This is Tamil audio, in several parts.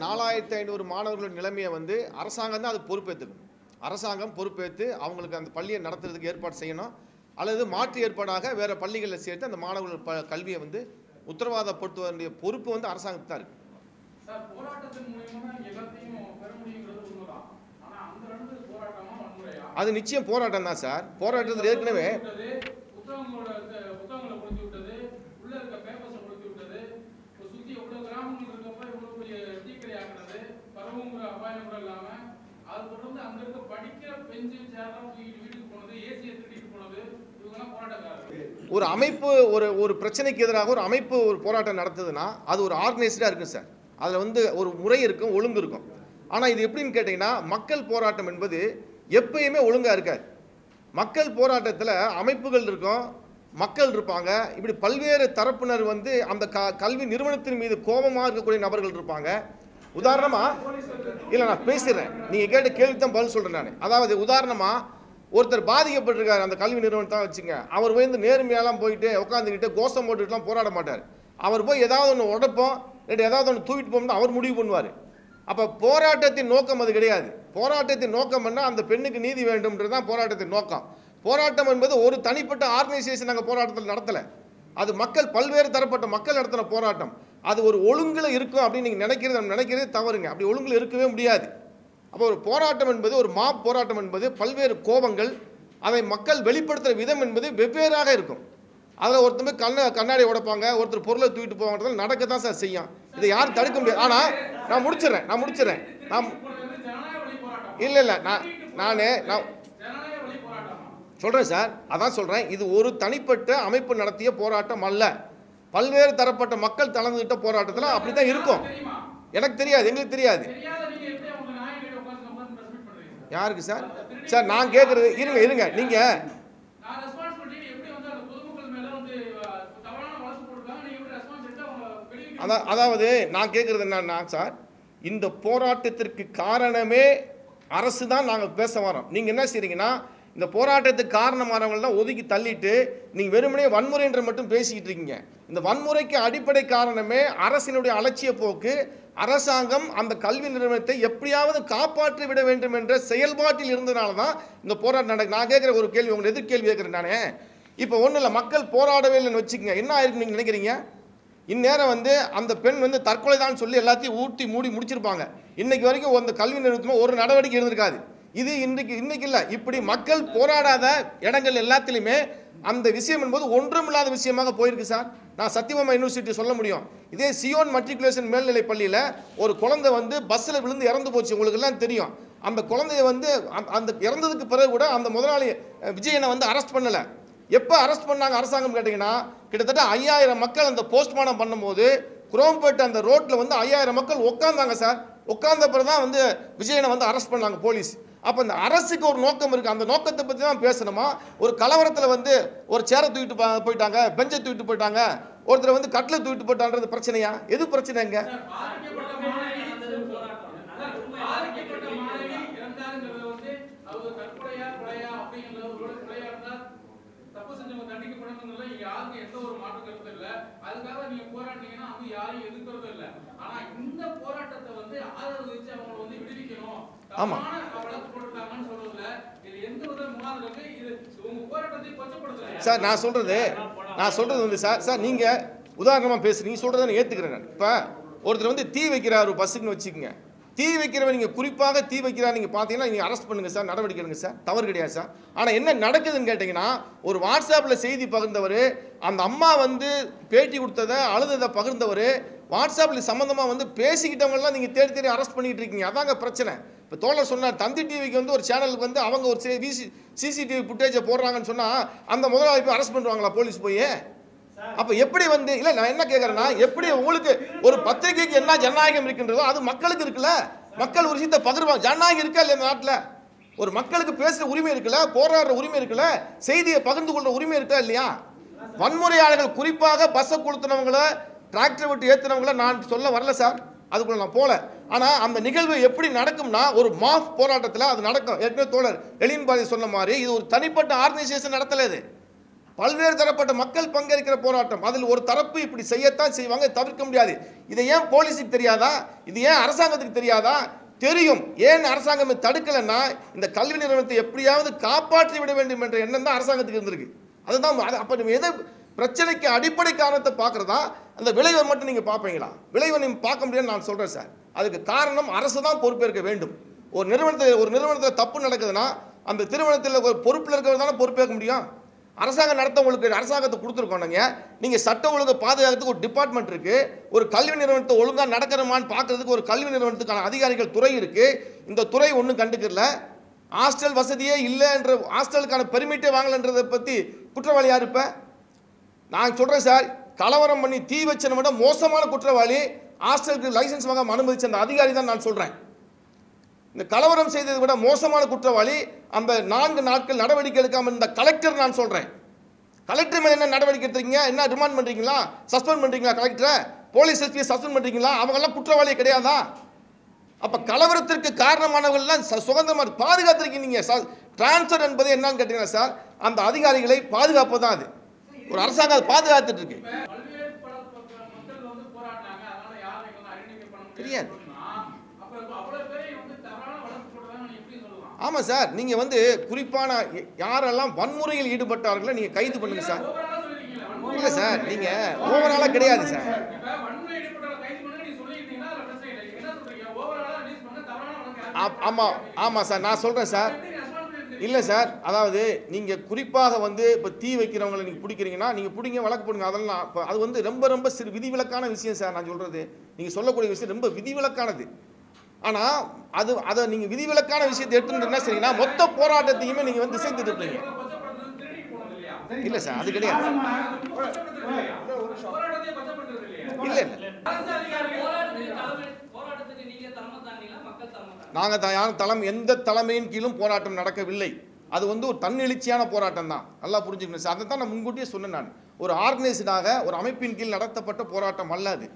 நாலாயிரத்தி ஐநூறு மாணவர்களோட நிலைமையை வந்து அரசாங்கம் தான் அது பொறுப்பேற்றுக்கணும் அரசாங்கம் பொறுப்பேற்று அவங்களுக்கு அந்த பள்ளியை நடத்துறதுக்கு ஏற்பாடு செய்யணும். அல்லது மாற்று ஏற்பாடாக வேற பள்ளிகளில் சேர்த்து அந்த மாணவர்கள் ப கல்வியை வந்து உத்தரவாதப்படுத்த வேண்டிய பொறுப்பு வந்து அரசாங்கத்துக்கு தான் இருக்கு. சார் போராட்டத்தின் மூலியமா எல்லாத்தையும் பெற முடியுங்கிறது உண்மைதான். ஆனா அந்த ரெண்டு போராட்டமா வன்முறையா? அது நிச்சயம் போராட்டம் தான் சார். போராட்டத்தில் ஏற்கனவே அங்கிருந்து படிக்கிற பெஞ்சு சேர்லாம் தூக்கிட்டு வீட்டுக்கு போனது ஏசியை திருடிட்டு போனது இவங்கெல்லாம் ஒரு அமைப்பு ஒரு ஒரு பிரச்சனைக்கு எதிராக ஒரு அமைப்பு ஒரு போராட்டம் நடத்துதுன்னா அது ஒரு ஆர்கனைஸ்டாக இருக்கும் சார். அதில் வந்து ஒரு முறை இருக்கும் ஒழுங்கு இருக்கும். ஆனால் இது எப்படின்னு கேட்டிங்கன்னா மக்கள் போராட்டம் என்பது எப்பயுமே ஒழுங்காக இருக்காது. மக்கள் போராட்டத்தில் அமைப்புகள் இருக்கும் மக்கள் இருப்பாங்க. இப்படி பல்வேறு தரப்பினர் வந்து அந்த க கல்வி நிறுவனத்தின் மீது கோபமாக இருக்கக்கூடிய நபர்கள் இருப்பாங்க. உதாரணமாக இல்லை நான் பேசிடுறேன். நீங்கள் கேட்ட கேள்வி தான் பதில் சொல்கிறேன் நான். அதாவது உதாரணமாக ஒருத்தர் பாதிக்கப்பட்டிருக்காரு அந்த கல்வி நிறுவனத்தை வச்சுங்க. அவர் போய் இந்த நேர்மையெல்லாம் போயிட்டு உட்காந்துக்கிட்டு கோஷம் போட்டுட்டுலாம் போராட மாட்டார். அவர் போய் ஏதாவது ஒன்று உடப்போம் ரெண்டு ஏதாவது ஒன்று தூக்கிட்டு போகணும்னு அவர் முடிவு பண்ணுவார். அப்போ போராட்டத்தின் நோக்கம் அது கிடையாது. போராட்டத்தின் நோக்கம் என்ன அந்த பெண்ணுக்கு நீதி வேண்டும்ன்றது தான் போராட்டத்தின் நோக்கம். போராட்டம் என்பது ஒரு தனிப்பட்ட ஆர்கனைசேஷன் நாங்கள் போராட்டத்தில் நடத்தலை. அது மக்கள் பல்வேறு தரப்பட்ட மக்கள் நடத்தின போராட்டம். அது ஒரு ஒழுங்கில் இருக்கும் அப்படின்னு நீங்கள் நினைக்கிறது நம்ம நினைக்கிறதே தவறுங்க. அப்படி ஒழுங்கில் இருக்கவே முடியாது. அப்போ ஒரு போராட்டம் என்பது ஒரு மா போராட்டம் என்பது பல்வேறு கோபங்கள் அதை மக்கள் வெளிப்படுத்துகிற விதம் என்பது வெவ்வேறாக இருக்கும். அதில் ஒருத்தர் போய் கண்ண கண்ணாடி உடைப்பாங்க ஒருத்தர் பொருளை தூக்கிட்டு போவாங்க நடக்க தான் சார் செய்யும். இதை யாரும் தடுக்க முடியாது. ஆனால் நான் முடிச்சிடுறேன் நான் முடிச்சிடுறேன். நான் இல்லை இல்லை நான் நான் நான் சொல்கிறேன் சார் அதான் சொல்கிறேன் இது ஒரு தனிப்பட்ட அமைப்பு நடத்திய போராட்டம் அல்ல. பல்வேறு தரப்பட்ட மக்கள் கலந்துகிட்ட போராட்டத்தில் அப்படி தான் இருக்கும். எனக்கு தெரியாது எங்களுக்கு தெரியாது. யாருக்கு சார்? சார் நான் கேட்குறது இருங்க இருங்க நீங்கள் அதான் அதாவது நான் கேட்குறது என்னன்னா சார் இந்த போராட்டத்திற்கு காரணமே அரசு தான் நாங்கள் பேச வரோம் நீங்கள் என்ன செய்றீங்கன்னா இந்த போராட்டத்துக்கு காரணமானவங்களாம் ஒதுக்கி தள்ளிட்டு நீங்கள் வெறுமனே வன்முறை என்று மட்டும் பேசிக்கிட்டு இருக்கீங்க. இந்த வன்முறைக்கு அடிப்படை காரணமே அரசினுடைய அலட்சிய போக்கு. அரசாங்கம் அந்த கல்வி நிறுவனத்தை எப்படியாவது காப்பாற்றி விட வேண்டும் என்ற செயல்பாட்டில் இருந்தனால தான் இந்த போராட்டம் நடக்கு நான் கேட்குற ஒரு கேள்வி உங்களை எதிர்கேள்வி கேட்குறேன் நானே. இப்போ ஒன்றும் இல்லை மக்கள் போராடவே இல்லைன்னு வச்சுக்கோங்க. என்ன ஆயிருக்கு நீங்கள் நினைக்கிறீங்க? இந்நேரம் வந்து அந்த பெண் வந்து தற்கொலை தான் சொல்லி எல்லாத்தையும் ஊட்டி மூடி முடிச்சிருப்பாங்க. இன்னைக்கு வரைக்கும் அந்த கல்வி நிறுவனத்தில் ஒரு நடவடிக்கை இருந்திருக்காது. இது இன்றைக்கு இன்னைக்கு இல்லை இப்படி மக்கள் போராடாத இடங்கள் எல்லாத்துலேயுமே அந்த விஷயம் என்பது ஒன்றுமில்லாத விஷயமாக போயிருக்கு சார். நான் சத்தியபாமா யூனிவர்சிட்டி சொல்ல முடியும். இதே சியோன் மெட்ரிகுலேஷன் மேல்நிலை பள்ளியில் ஒரு குழந்தை வந்து பஸ்ஸில் விழுந்து இறந்து போச்சு. உங்களுக்கு எல்லாம் தெரியும். அந்த குழந்தைய வந்து அந்த- அந்த இறந்ததுக்கு பிறகு கூட அந்த முதலாளி விஜயனை வந்து அரெஸ்ட் பண்ணலை. எப்போ அரெஸ்ட் பண்ணாங்க அரசாங்கம் கேட்டிங்கன்னா கிட்டத்தட்ட ஐயாயிரம் மக்கள் அந்த போஸ்ட்மார்ட்டம் பண்ணும்போது குரோம்பேட்டை அந்த ரோட்டில் வந்து ஐயாயிரம் மக்கள் உட்காந்தாங்க சார். உட்கார்ந்த பிறகு தான் வந்து விஜயனை வந்து அரெஸ்ட் பண்ணாங்க போலீஸ். அப்போ இந்த அரசுக்கு ஒரு நோக்கம் இருக்குது அந்த நோக்கத்தை பற்றி தான் பேசணுமா? ஒரு கலவரத்தில் வந்து ஒரு சேரை தூக்கிட்டு போயிட்டாங்க பெஞ்சை தூக்கிட்டு போயிட்டாங்க ஒருத்தர் வந்து கட்டில் தூக்கிட்டு போயிட்டான்றது பிரச்சனையா? எது பிரச்சனைங்க அதுக்காக நீங்க அவங்க யாரையும் எதிர்க்கிறதும் ஆனா இந்த போராட்டத்தை வந்து ஆதரவு வச்சு அவங்களை வந்து விடுவிக்கணும் ஆமா. தவறான வழக்கு போட்டுருக்காங்கன்னு சொல்றதுல இது எந்த வித முகாந்திரம் இருக்கு இது உங்க போராட்டத்தை கொச்சப்படுத்தல சார் நான் சொல்கிறது நான் சொல்கிறது வந்து சார் சார் நீங்கள் உதாரணமாக பேசு நீங்கள் சொல்கிறத நான் ஏற்றுக்கிறேன் நான். இப்போ ஒருத்தர் வந்து தீ வைக்கிறார் ஒரு பஸ்ஸுக்குன்னு வச்சுக்கோங்க. தீ வைக்கிறவன் நீங்கள் குறிப்பாக தீ வைக்கிறார் நீங்கள் பார்த்தீங்கன்னா நீங்கள் அரெஸ்ட் பண்ணுங்கள் சார் நடவடிக்கை எடுங்க சார். தவறு கிடையாது சார். ஆனால் என்ன நடக்குதுன்னு கேட்டிங்கன்னா ஒரு வாட்ஸ்அப்பில் செய்தி பகிர்ந்தவர் அந்த அம்மா வந்து பேட்டி கொடுத்ததை அழுததை பகிர்ந்தவர் வாட்ஸ்அப்பில் சம்மந்தமாக வந்து பேசிக்கிட்டவங்கலாம் நீங்கள் தேடி தேடி அரெஸ்ட் பண்ணிட்டு இருக்கீங்க. அதாங்க பிரச்சனை. இப்போ தோழர் சொன்னார் தந்தி டிவிக்கு வந்து ஒரு சேனலுக்கு வந்து அவங்க ஒரு விசி சிசிடிவி ஃபுட்டேஜை போடுறாங்கன்னு சொன்னால் அந்த முதலாளி போய் அரெஸ்ட் பண்ணுவாங்களா போலீஸ் போய்? அப்போ எப்படி வந்து இல்லை நான் என்ன கேட்குறேன்னா எப்படி உங்களுக்கு ஒரு பத்திரிகைக்கு என்ன ஜனநாயகம் இருக்கின்றதோ அது மக்களுக்கு இருக்குல்ல. மக்கள் ஒரு விஷயத்தை பகிர்வாங்க ஜனநாயகம் இருக்கா இல்லை இந்த நாட்டில்? ஒரு மக்களுக்கு பேசுகிற உரிமை இருக்குல்ல போராடுற உரிமை இருக்குல்ல செய்தியை பகிர்ந்து கொள்கிற உரிமை இருக்கா இல்லையா? வன்முறையாளர்கள் குறிப்பாக பஸ்ஸை கொளுத்துனவங்கள டிராக்டர் விட்டு ஏற்றினவங்கள நான் சொல்ல வரல சார் அதுக்குள்ள நான் போல. ஆனால் அந்த நிகழ்வு எப்படி நடக்கும்னா ஒரு மாஃப் போராட்டத்தில் அது நடக்கும். ஏற்கனவே தோழர் எலின் பாதி சொன்ன மாதிரி இது ஒரு தனிப்பட்ட ஆர்கனைசேஷன் நடத்தலை இது பல்வேறு தரப்பட்ட மக்கள் பங்கேற்கிற போராட்டம். அதில் ஒரு தரப்பு இப்படி செய்யத்தான் செய்வாங்க தவிர்க்க முடியாது. இதை ஏன் போலீஸுக்கு தெரியாதா? இது ஏன் அரசாங்கத்துக்கு தெரியாதா? தெரியும். ஏன் அரசாங்கம் தடுக்கலைன்னா இந்த கல்வி நிறுவனத்தை எப்படியாவது காப்பாற்றி விட வேண்டும் என்ற எண்ணம் தான் அரசாங்கத்துக்கு இருந்திருக்கு. அதுதான் அது அப்போ நம்ம எதை பிரச்சனைக்கு அடிப்படை காரணத்தை பார்க்குறதா? அந்த விளைவை மட்டும் நீங்கள் பார்ப்பீங்களா? விளைவை நீங்கள் பார்க்க முடியும்னு நான் சொல்கிறேன் சார். அதுக்கு காரணம் அரசு தான் பொறுப்பேற்க வேண்டும். ஒரு நிறுவனத்தில் ஒரு நிறுவனத்தில் தப்பு நடக்குதுன்னா அந்த திருமணத்தில் ஒரு பொறுப்பில் இருக்கிறது தானே பொறுப்பேற்க முடியும்? அரசாங்கம் நடத்தவங்களுக்கு அரசாங்கத்தை கொடுத்துருக்கோம் நாங்கள் நீங்கள் சட்ட ஒழுங்கை பாதுகாக்கிறதுக்கு ஒரு டிபார்ட்மெண்ட் இருக்குது ஒரு கல்வி நிறுவனத்தை ஒழுங்காக நடக்கிறமான்னு பார்க்குறதுக்கு ஒரு கல்வி நிறுவனத்துக்கான அதிகாரிகள் துறை இருக்குது இந்த துறை ஒன்றும் கண்டுக்கல ஹாஸ்டல் வசதியே இல்லைன்ற ஹாஸ்டலுக்கான பெருமிட்டே வாங்கலைன்றதை பற்றி குற்றவாளி யார் இப்போ நான் சொல்கிறேன் சார் கலவரம் பண்ணி தீ வச்சனை விட மோசமான குற்றவாளி ஹாஸ்டலுக்கு லைசன்ஸ் வாங்க அனுமதிச்ச அந்த அதிகாரி தான் நான் சொல்கிறேன் இந்த கலவரம் செய்ததை விட மோசமான குற்றவாளி அந்த நான்கு நாட்கள் நடவடிக்கை எடுக்காமல் இருந்த கலெக்டர் நான் சொல்கிறேன் கலெக்டர் மேலே என்ன நடவடிக்கை எடுத்துறீங்க என்ன ரிமாண்ட் பண்ணுறீங்களா சஸ்பெண்ட் பண்ணுறீங்களா கலெக்டரை போலீஸ் எஸ்பியை சஸ்பெண்ட் பண்ணுறீங்களா அவங்கெல்லாம் குற்றவாளி கிடையாதா? அப்போ கலவரத்திற்கு காரணமானவர்கள்லாம் ச- சுதந்திரமா பாதுகாத்திருக்கீங்க நீங்கள் டிரான்ஸ்ஃபர் என்பது என்னன்னு கேட்டீங்கன்னா சார் அந்த அதிகாரிகளை பாதுகாப்பு தான் அது. ஒரு அரசாங்கம் அதை பாதுகாத்துட்டு இருக்கு. தெரியாது. ஆமாம் சார் நீங்கள் வந்து குறிப்பான யாரெல்லாம் வன்முறையில் ஈடுபட்டார்களோ நீங்கள் கைது பண்ணுங்க சார். இல்லை சார் நீங்கள் ஓவராலாக கிடையாது சார். ஆமாம் ஆமாம் சார் நான் சொல்கிறேன் சார். இல்லை சார் அதாவது நீங்கள் குறிப்பாக வந்து இப்போ தீ வைக்கிறவங்களை நீங்கள் பிடிக்கிறீங்கன்னா நீங்கள் பிடிங்க வழக்கு போடுங்க அதெல்லாம் இப்போ அது வந்து ரொம்ப ரொம்ப சிறு விதிவிலக்கான விஷயம் சார் நான் சொல்கிறது நீங்கள் சொல்லக்கூடிய விஷயம் ரொம்ப விதிவிலக்கானது. ஆனால் அது அதை நீங்கள் விதிவிலக்கான விஷயத்தை எடுத்துட்டு என்ன செய்றீங்கன்னா மொத்த போராட்டத்தையுமே நீங்கள் வந்து திசை திருப்பீங்க இல்லை சார் அது கிடையாது. இல்லை இல்லை அரசு அதிகாரிகள் போராட்டத்துக்கு தலைமை போராட்டத்துக்கு நீங்க தலைமை தாங்கினா மக்கள் தலைமை தாங்க நாங்கள் த யாரும் தலைமை எந்த தலைமையின் கீழும் போராட்டம் நடக்கவில்லை. அது வந்து ஒரு தன்னெழுச்சியான போராட்டம் தான் நல்லா புரிஞ்சுக்கணும் சார். அதை தான் நான் முன்கூட்டியே சொன்னேன் நான். ஒரு ஆர்கனைஸ்டாக ஒரு அமைப்பின் கீழ் நடத்தப்பட்ட போராட்டம் அல்ல அது.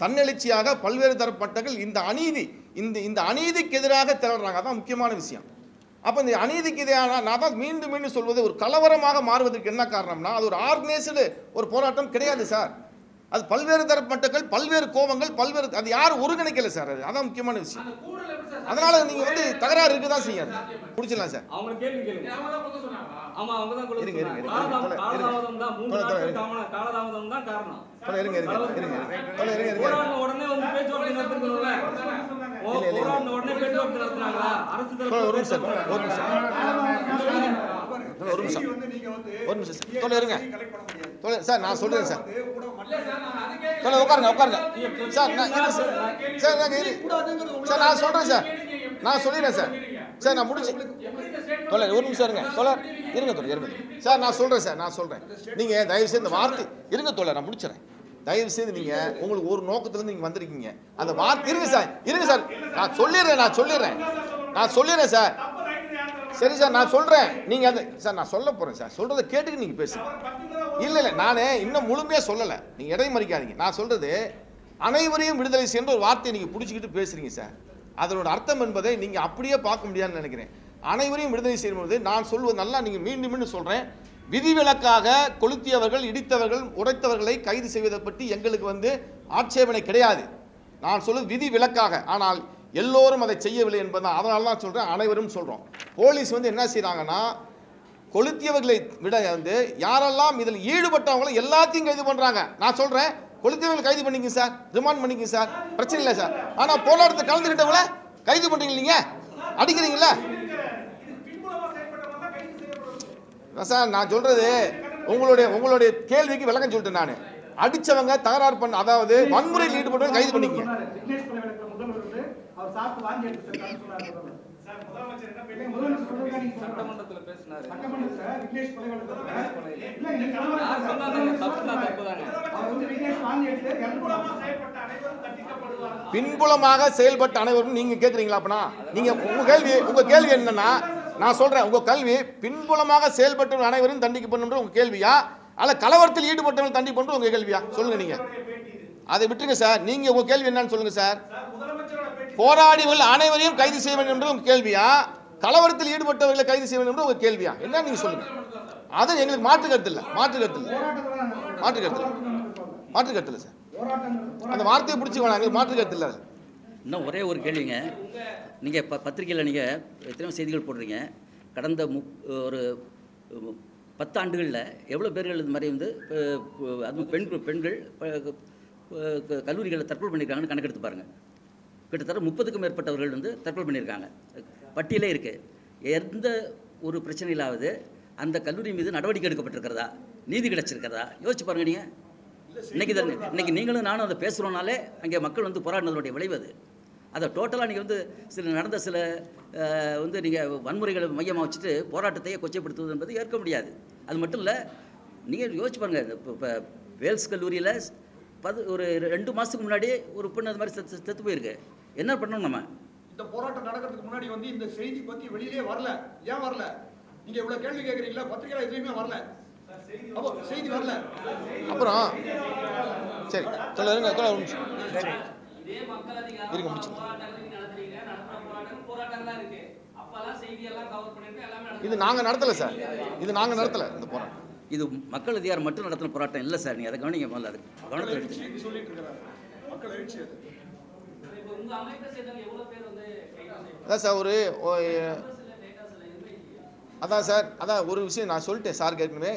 தன்னெழுச்சியாக பல்வேறு தரப்பட்டகள் இந்த அநீதி இந்த இந்த அநீதிக்கு எதிராக திரடுறாங்க அதான் முக்கியமான விஷயம். அப்போ இந்த அநீதிக்கு எதிரான நான் தான் மீண்டும் மீண்டும் சொல்வது ஒரு கலவரமாக மாறுவதற்கு என்ன காரணம்னா அது ஒரு ஆர்கனைஸ்டு ஒரு போராட்டம் கிடையாது சார். அது பல்வேறு தரப்பட்டகள் பல்வேறு கோபங்கள் பல்வேறு அது யாரும் ஒருங்கிணைக்கல சார் அது. அதான் முக்கியமான விஷயம். அதனால நீங்க வந்து தகராறு இருக்க தான் செய்யாது முடிச்சிடலாம் சார் இருங்க, இருங்க, சொன்னாங்க. இருங்க, இருங்க. இருங்க, இருங்க. இருங்க ஒரு நிமிஷம் ஒரு நிமிஷம். ஒரு நிமிஷம். ஒரு நிமிஷம் சார். தொலை இருங்க. தொலை சார் நான் சொல்றேன் சார். தொலை உட்காருங்க உட்காருங்க. சார் நான் இரு சார். சார் நான் இரு. சார் நான் சொல்றேன் சார். நான் சொல்லிடுறேன் சார். சார் நான் முடிச்சு தொலை ஒரு நிமிஷம் இருங்க. தொலை இருங்க தொலை இருங்க. சார் நான் சொல்றேன் சார் நான் சொல்றேன். நீங்க தயவு செய்து இந்த வார்த்தை இருங்க தொலை நான் முடிச்சிடறேன் தயவு செய்து நீங்க உங்களுக்கு ஒரு நோக்கத்துல இருந்து நீங்க வந்திருக்கீங்க. அந்த வார்த்தை இருங்க சார் இருங்க சார். நான் சொல்லிடுறேன் நான் சொல்லிடுறேன். நான் சொல்லிடுறேன் சார். சரி சார் நான் சொல்றேன். நீங்க அந்த சார் நான் சொல்ல போறேன் சார். சொல்றதை கேட்டுக்கு நீங்க பேசுங்க. இல்ல இல்ல நானே இன்னும் முழுமையா சொல்லல. நீங்க இடைமறிக்காதீங்க நான் சொல்றது அனைவரையும் விடுதலை செய்யற ஒரு வார்த்தையை நீங்க புடிச்சுக்கிட்டு பேசுறீங்க சார். அதனோட அர்த்தம் என்பதை நீங்க அப்படியே பார்க்க முடியாதுன்னு நினைக்கிறேன். அனைவரையும் விடுதலை செய்யும்போது நான் சொல்வது நல்லா நீங்க மீண்டும் மீண்டும் சொல்றேன். விதிவிலக்காக கொளுத்தியவர்கள் இடித்தவர்கள் உடைத்தவர்களை கைது செய்வதை பற்றி எங்களுக்கு வந்து ஆட்சேபனை கிடையாது. நான் சொல்வது விதி விலக்காக ஆனால் எல்லோரும் அதை செய்யவில்லை என்பதுதான். அதனால தான் சொல்கிறேன் அனைவரும் சொல்கிறோம் போலீஸ் வந்து என்ன செய்கிறாங்கன்னா கொளுத்தியவர்களை விட வந்து யாரெல்லாம் இதில் ஈடுபட்டவங்கள எல்லாத்தையும் கைது பண்ணுறாங்க நான் சொல்கிறேன் கொளுத்தியவர்கள் கைது பண்ணிக்கங்க சார். ரிமாண்ட் பண்ணிக்கங்க சார். பிரச்சனை இல்லை சார். ஆனால் போராட்டத்தை கலந்துக்கிட்டவங்கள கைது பண்ணுறீங்க நீங்க அடிக்கிறீங்களா சார் நான் சொல்கிறது உங்களுடைய உங்களுடைய கேள்விக்கு விளக்கம் சொல்லிட்டேன் நான். அடித்தவங்க தகராறு பண்ண அதாவது வன்முறையில் ஈடுபட்டவங்க கைது பண்ணிக்கங்க. அவர் சாப்பிட்டு வாங்கி சொன்னார் சட்டமன்றத்துல பேசினாரு. சட்டமன்றத்துல விக்னேஷ் எடுத்து பின்புலமாக செயல்பட்ட அனைவரும் நீங்க கேக்குறீங்களா அப்பனா? நீங்க உங்க கேள்வி உங்க கேள்வி என்னன்னா நான் சொல்றேன் உங்க கேள்வி பின்புலமாக செயல்பட்ட அனைவரும் தண்டிக்கப்படணும் உங்க கேள்வியா? அல்ல கலவரத்தில் ஈடுபட்டவங்க தண்டிக்கப்படும் உங்க கேள்வியா? சொல்லுங்க நீங்க. அதை விட்டுருங்க சார். நீங்க உங்க கேள்வி என்னன்னு சொல்லுங்க சார். போராடிகள் அனைவரையும் கைது செய்ய வேண்டும் என்று உங்க கேள்வியா? கலவரத்தில் ஈடுபட்டவர்களை கைது செய்ய வேண்டும் என்று உங்க கேள்வியா? என்ன நீங்க சொல்லுங்க? அது எங்களுக்கு மாற்று கருத்து இல்லை. மாற்று கருத்து இல்லை. மாற்று கருத்து இல்லை. மாற்று கருத்து இல்லை சார். அந்த வார்த்தையை பிடிச்சி எங்களுக்கு மாற்று கருத்து இல்லை. இன்னும் ஒரே ஒரு கேள்விங்க. நீங்கள் ப பத்திரிக்கையில் நீங்கள் எத்தனையோ செய்திகள் போடுறீங்க கடந்த மு ஒரு பத்து ஆண்டுகளில் எவ்வளோ பேர்கள் இது மாதிரி வந்து அதுவும் பெண் பெண்கள் கல்லூரிகளை கல்லூரிகளில் தற்கொலை பண்ணியிருக்காங்கன்னு கணக்கெடுத்து பாருங்கள் கிட்டத்தட்ட முப்பதுக்கும் மேற்பட்டவர்கள் வந்து தற்கொலை பண்ணியிருக்காங்க. பட்டியலே இருக்குது எந்த ஒரு பிரச்சனையிலாவது அந்த கல்லூரி மீது நடவடிக்கை எடுக்கப்பட்டிருக்கிறதா? நீதி கிடைச்சிருக்கிறதா? யோசிச்சு பாருங்க நீங்கள் இன்னைக்கு தான் இன்னைக்கு நீங்களும் நானும் அதை பேசுகிறோனாலே அங்கே மக்கள் வந்து போராடினதனுடைய விளைவு அது. அதை டோட்டலாக நீங்கள் வந்து சில நடந்த சில வந்து நீங்கள் வன்முறைகளை மையமாக வச்சுட்டு போராட்டத்தையே கொச்சைப்படுத்துவது என்பது ஏற்க முடியாது. அது மட்டும் இல்லை நீங்கள் யோசிச்சு பாருங்கள் இப்போ இப்போ வேல்ஸ் கல்லூரியில் பது ஒரு ரெண்டு மாதத்துக்கு முன்னாடி ஒரு பொண்ணு அது மாதிரி செத்து செத்து போயிருக்கு. என்ன பண்ணணும் நம்ம? இந்த போராட்டம் நடக்கிறதுக்கு முன்னாடி வந்து இந்த செய்தி பத்தி வெளியிலே வரல. ஏன் வரல? நீங்க இவ்வளவு கேள்வி கேக்குறீங்களா? பத்திரிகையில எதுவுமே வரல. செய்தி வரல. அப்புறம் சரி சொல்ல இருங்க சொல்ல ஒரு நிமிஷம். இதே மக்கள் அதிகாரம் இருங்க, பல முடிச்சுக்கலாம். போராட்டங்கள் நீங்க நடத்துறீங்க. நடத்துற போராட்டங்கள் போராட்டங்களா இருக்கு. எல்லாமே இது. நாங்கள் நடத்தலை சார். இது நாங்கள் நடத்தலை இந்த போராட்டம். இது மக்கள் அதிகாரம் மட்டும் நடத்தின போராட்டம் இல்லை சார். நீங்கள் அதை கவனிங்க முதல்ல அது கவனத்தில் எடுத்து எழுச்சின்னு சொல்லிட்டு இருக்கிறாரு மக்கள் எழுச்சி அது. இப்போ உங்க அமைப்பை சேர்ந்தவங்க எவ்வளவு பேர் வந்து கைது செய்யப்பட்டாங்க? அதான் சார் ஒரு அதான் சார் அதான் ஒரு விஷயம் நான் சொல்லிட்டேன் சார் ஏற்கனவே.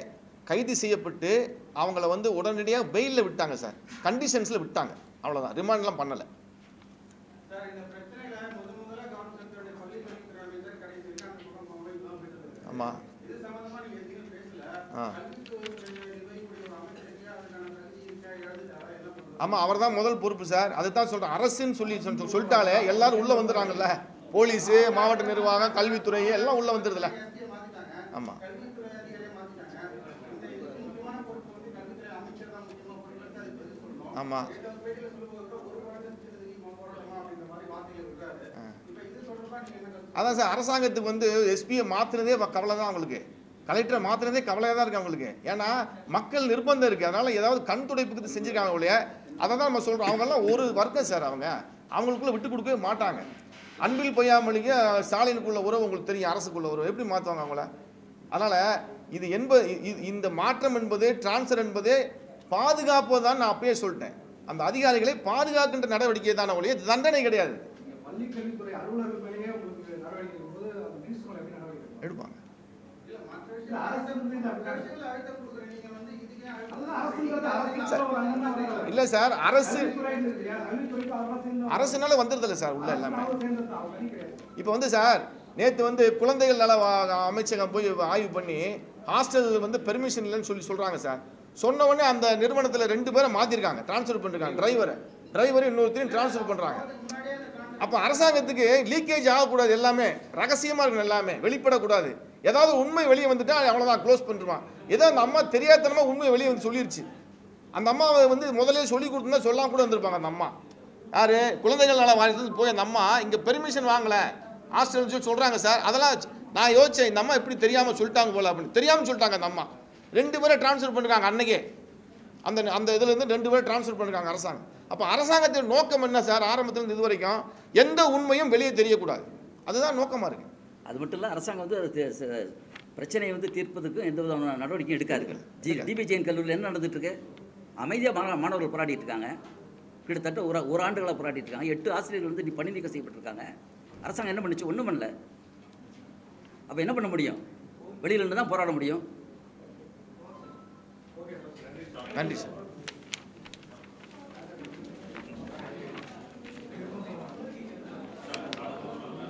கைது செய்யப்பட்டு அவங்கள வந்து உடனடியாக பெயிலில் விட்டாங்க சார். கண்டிஷன்ஸில் விட்டாங்க. அவ்வளோதான் ரிமாண்ட்லாம் பண்ணலை. ஆமாம் ஆமாம் அவர் தான் முதல் பொறுப்பு சார். அதை தான் சொல்கிறேன் அரசுன்னு சொல்லி சொல்லிட்டாலே எல்லாரும் உள்ளே வந்துடுறாங்கல்ல. போலீஸு மாவட்ட நிர்வாகம் கல்வித்துறை எல்லாம் உள்ளே வந்துடுதுல ஆமாம் ஆமாம் அதான் சார். அரசாங்கத்துக்கு வந்து எஸ்பியை மாற்றுனதே கவலை தான் அவங்களுக்கு. கலெக்டரை மாற்றுனதே கவலையாக தான் இருக்குது அவங்களுக்கு. ஏன்னா மக்கள் நிர்பந்தம் இருக்குது அதனால் ஏதாவது கண் துடைப்புக்கு செஞ்சுருக்காங்க ஒழிய அதை தான் நம்ம சொல்கிறோம் அவங்கெல்லாம் ஒரு வர்க்கம் சார் அவங்க. அவங்களுக்குள்ள விட்டு கொடுக்கவே மாட்டாங்க. அன்பில் பொய்யாமொழிக்கு ஸ்டாலினுக்குள்ள உறவு உங்களுக்கு தெரியும் அரசுக்குள்ள உறவு. எப்படி மாற்றுவாங்க அவங்கள? அதனால் இது என்பது இந்த மாற்றம் என்பது டிரான்ஸ்ஃபர் என்பது பாதுகாப்பு தான் நான் அப்பயே சொல்லிட்டேன். அந்த அதிகாரிகளை பாதுகாக்கின்ற நடவடிக்கை தான் ஒழிய தண்டனை கிடையாது. எடுப்பாங்க. இல்ல சார் அரசு அரசுனால வந்துடுதில்ல சார் உள்ள எல்லாமே. இப்போ வந்து சார் நேற்று வந்து குழந்தைகள் நல அமைச்சகம் போய் ஆய்வு பண்ணி ஹாஸ்டல் வந்து பெர்மிஷன் இல்லைன்னு சொல்லி சொல்கிறாங்க சார். சொன்ன உடனே அந்த நிறுவனத்தில் ரெண்டு பேரை மாற்றிருக்காங்க ட்ரான்ஸ்ஃபர் பண்ணிருக்காங்க டிரைவரை டிரைவரை இன்னொருத்தரையும் ட்ரான்ஸ்ஃபர் பண்ணுறாங்க அப்போ அரசாங்கத்துக்கு லீக்கேஜ் ஆகக்கூடாது எல்லாமே. ரகசியமாக இருக்கணும் எல்லாமே. வெளிப்படக்கூடாது. ஏதாவது உண்மை வெளியே வந்துட்டா அவ்வளோதான் க்ளோஸ் பண்ணிடுவான் ஏதோ அந்த அம்மா தெரியாதனமாக உண்மை வெளியே வந்து சொல்லிருச்சு. அந்த அம்மாவை வந்து முதல்ல சொல்லி கொடுத்துருந்தா சொல்லாம கூட வந்திருப்பாங்க அந்த அம்மா. யார்? குழந்தைகள் நல்லா வாரியத்துக்கு போய் அந்த அம்மா இங்கே பெர்மிஷன் வாங்கலை. ஹாஸ்டல் சொல்லி சொல்கிறாங்க சார் அதெல்லாம் நான் யோசிச்சேன் இந்த அம்மா எப்படி தெரியாமல் சொல்லிட்டாங்க போல அப்படின்னு. தெரியாமல் சொல்லிட்டாங்க அந்த அம்மா. ரெண்டு பேரை ட்ரான்ஸ்ஃபர் பண்ணிருக்காங்க அன்னைக்கே. அந்த அந்த இதுலேருந்து ரெண்டு பேரும் ட்ரான்ஸ்ஃபர் பண்ணிருக்காங்க அரசாங்கம். அப்போ அரசாங்கத்தின் நோக்கம் என்ன சார் ஆரம்பத்துலேருந்து இது வரைக்கும் எந்த உண்மையும் வெளியே தெரியக்கூடாது. அதுதான் நோக்கமாக இருக்குது அது மட்டும் இல்லை அரசாங்கம் வந்து அது பிரச்சனையை வந்து தீர்ப்பதற்கும் எந்த விதமான நடவடிக்கையும் எடுக்காது. ஜி டிபி ஜெயின் கல்லூரியில் என்ன நடந்துட்டு இருக்கு அமைதியாக மாணவ மாணவர்கள் போராடிட்டு இருக்காங்க. கிட்டத்தட்ட ஒரு ஒரு ஆண்டுகளாக போராடிட்டு இருக்காங்க. எட்டு ஆசிரியர்கள் வந்து நீ பணி நீக்கம் செய்யப்பட்டிருக்காங்க. அரசாங்கம் என்ன பண்ணுச்சு? ஒன்றும் பண்ணல. அப்போ என்ன பண்ண முடியும்? வெளியில இருந்து தான் போராட முடியும். நன்றி சார்.